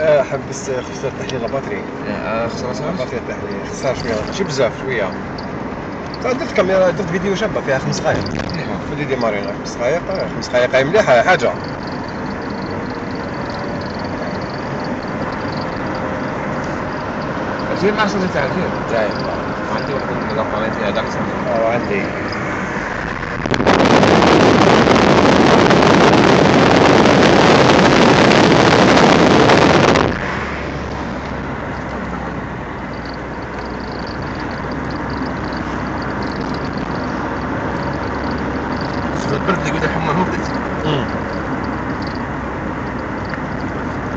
آه، حبس خسر التحليل الباتري آه، خسر صار؟ الباتري التحليل. خسر شوية. ماشي بزاف شوية. درت كاميرا درت فيديو شابه فيها خمس دقائق فيديو دي مارينا. خمس دقائق آه، خمس دقائق مليحة حاجة. زين ما صرت تعرف جاي. عندي واحدة من داك آه عندي.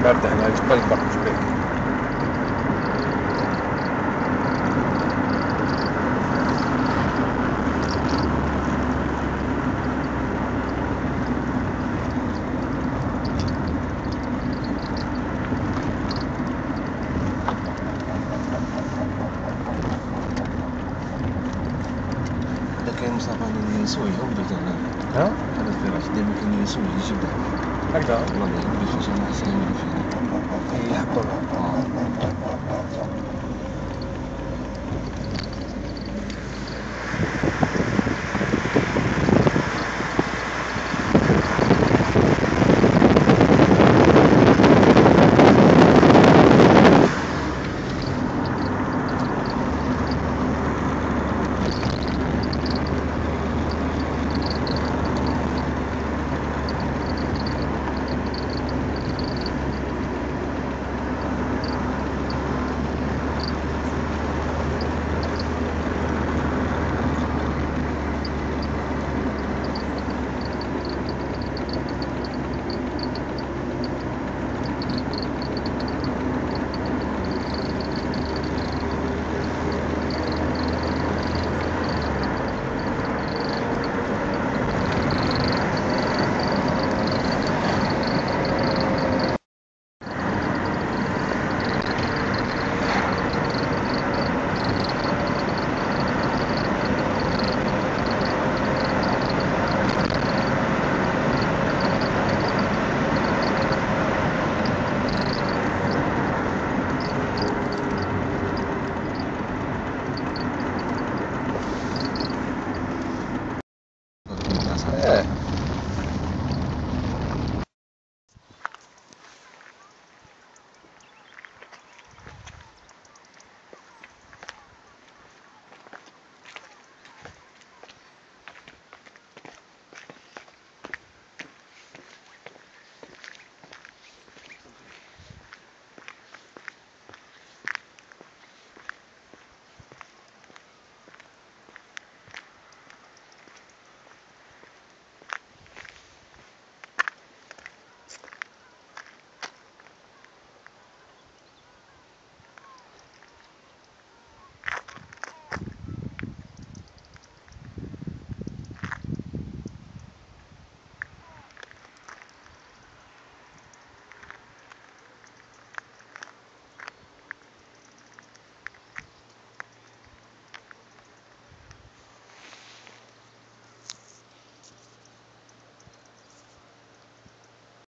برد إحنا جبل بقى جبل هذا كان مصطفى يسوي هو بدت هنا ها؟ هذا الفراش دائما كان يسوي يجيب هكذا Like that? Like that.